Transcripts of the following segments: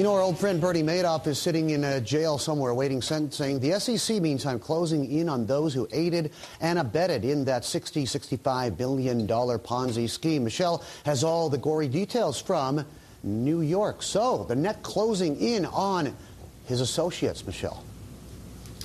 You know, our old friend Bernie Madoff is sitting in a jail somewhere awaiting sentencing. The SEC, meantime, closing in on those who aided and abetted in that 60, 65 billion dollar Ponzi scheme. Michelle has all the gory details from New York. So, the net closing in on his associates, Michelle.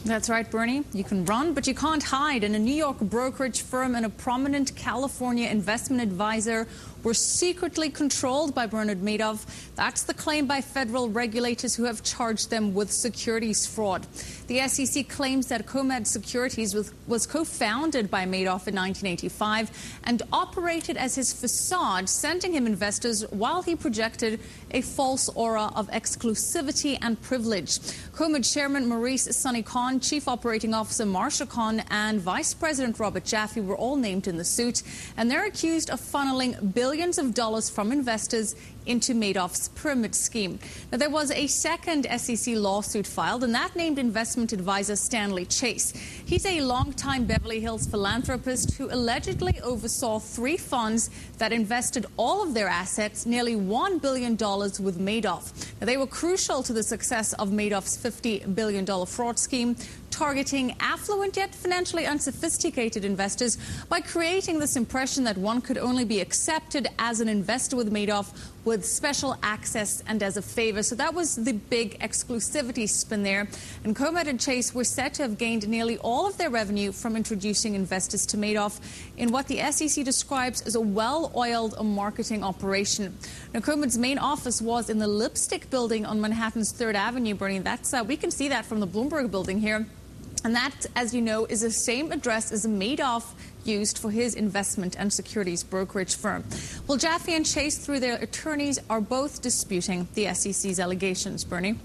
That's right, Bernie. You can run, but you can't hide. And a New York brokerage firm and a prominent California investment advisor were secretly controlled by Bernard Madoff. That's the claim by federal regulators who have charged them with securities fraud. The SEC claims that Cohmad Securities was, was co-founded by Madoff in 1985 and operated as his facade, sending him investors while he projected a false aura of exclusivity and privilege. Cohmad chairman Maurice Sonny Cohn, chief operating officer Marcia Cohn, and vice president Robert Jaffe were all named in the suit, and they're accused of funneling billions of dollars from investors into Madoff's pyramid scheme. Now, there was a second SEC lawsuit filed, and that named investment advisor Stanley Chais. He's a longtime Beverly Hills philanthropist who allegedly oversaw three funds that invested all of their assets, nearly $1 billion, with Madoff. Now, they were crucial to the success of Madoff's $50 billion fraud scheme, targeting affluent yet financially unsophisticated investors by creating this impression that one could only be accepted as an investor with Madoff with special access and as a favor. So that was the big exclusivity spin there. And Cohmad and Chais were said to have gained nearly all of their revenue from introducing investors to Madoff in what the SEC describes as a well-oiled marketing operation. Now, Cohmad's main office was in the Lipstick Building on Manhattan's Third Avenue, Bernie. That's uh, we can see that from the Bloomberg Building here. And that, as you know, is the same address as Madoff used for his investment and securities brokerage firm. Well, Jaffe and Chais, through their attorneys, are both disputing the SEC's allegations. Bernie?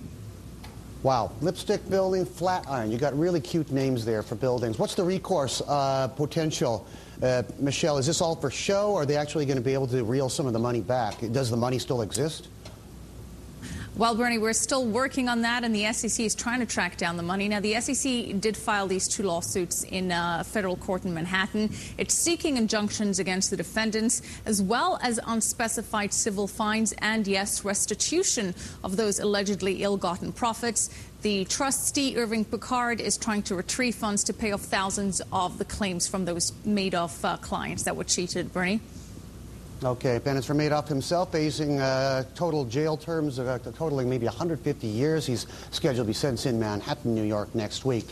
Wow. Lipstick building, Flatiron. You got really cute names there for buildings. What's the recourse uh, potential? Uh, Michelle, is this all for show, or are they actually going to be able to reel some of the money back? Does the money still exist? Well, Bernie, we're still working on that, and the SEC is trying to track down the money. Now, the SEC did file these two lawsuits in a federal court in Manhattan. It's seeking injunctions against the defendants, as well as unspecified civil fines and, yes, restitution of those allegedly ill-gotten profits. The trustee, Irving Picard, is trying to retrieve funds to pay off thousands of the claims from those Madoff uh, clients that were cheated. Bernie? Okay, from Madoff himself facing uh, total jail terms uh, totaling maybe 150 years. He's scheduled to be sentenced in Manhattan, New York next week.